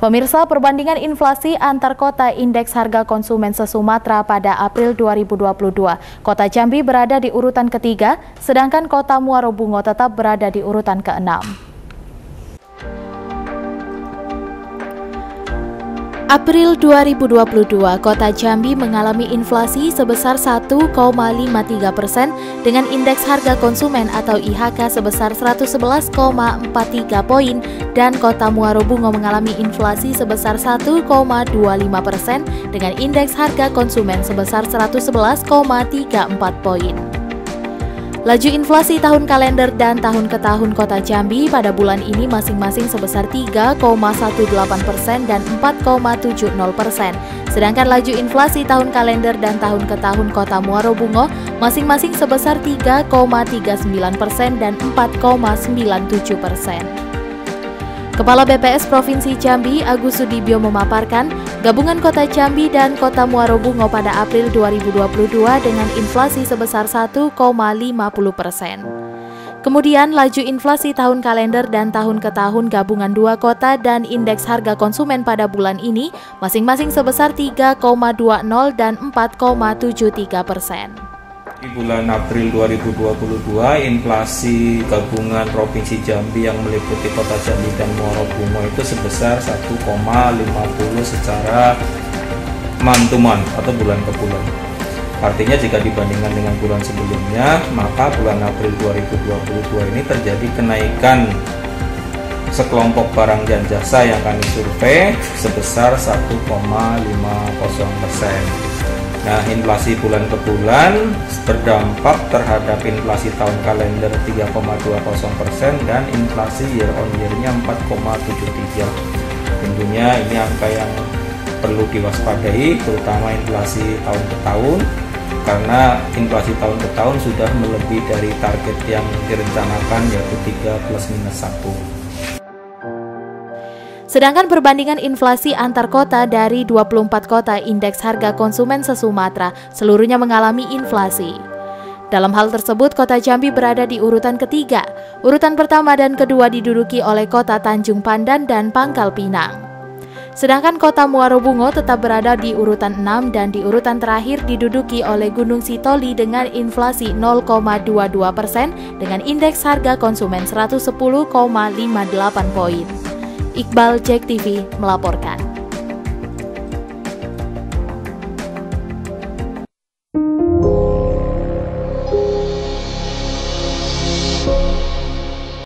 Pemirsa, perbandingan inflasi antar kota indeks harga konsumen se-Sumatera pada April 2022. Kota Jambi berada di urutan ketiga, sedangkan kota Muaro Bungo tetap berada di urutan keenam. April 2022, Kota Jambi mengalami inflasi sebesar 1,53 persen dengan indeks harga konsumen atau IHK sebesar 111,43 poin dan Kota Muaro Bungo mengalami inflasi sebesar 1,25 persen dengan indeks harga konsumen sebesar 111,34 poin. Laju inflasi tahun kalender dan tahun ke tahun kota Jambi pada bulan ini masing-masing sebesar 3,18 persen dan 4,70 persen. Sedangkan laju inflasi tahun kalender dan tahun ke tahun kota Muaro Bungo masing-masing sebesar 3,39 persen dan 4,97 persen. Kepala BPS Provinsi Jambi Agus Sudibyo memaparkan, gabungan Kota Jambi dan Kota Muaro Bungo pada April 2022 dengan inflasi sebesar 1,50 persen. Kemudian laju inflasi tahun kalender dan tahun ke tahun gabungan dua kota dan indeks harga konsumen pada bulan ini masing-masing sebesar 3,20 dan 4,73 persen. Di bulan April 2022, inflasi gabungan Provinsi Jambi yang meliputi Kota Jambi dan Muaro Bungo itu sebesar 1,50 secara mantuman atau bulan ke bulan. Artinya jika dibandingkan dengan bulan sebelumnya, maka bulan April 2022 ini terjadi kenaikan sekelompok barang dan jasa yang kami survei sebesar 1,50 persen. Nah, inflasi bulan ke bulan berdampak terhadap inflasi tahun kalender 3,20% dan inflasi year on year-nya 4,73. Tentunya ini angka yang perlu diwaspadai terutama inflasi tahun ke tahun karena inflasi tahun ke tahun sudah melebihi dari target yang direncanakan yaitu 3 plus minus 1. Sedangkan perbandingan inflasi antar kota dari 24 kota indeks harga konsumen se-Sumatera seluruhnya mengalami inflasi. Dalam hal tersebut, kota Jambi berada di urutan ketiga. Urutan pertama dan kedua diduduki oleh kota Tanjung Pandan dan Pangkal Pinang. Sedangkan kota Muaro Bungo tetap berada di urutan 6 dan di urutan terakhir diduduki oleh Gunung Sitoli dengan inflasi 0,22 persen dengan indeks harga konsumen 110,58 poin. Iqbal Jack TV melaporkan.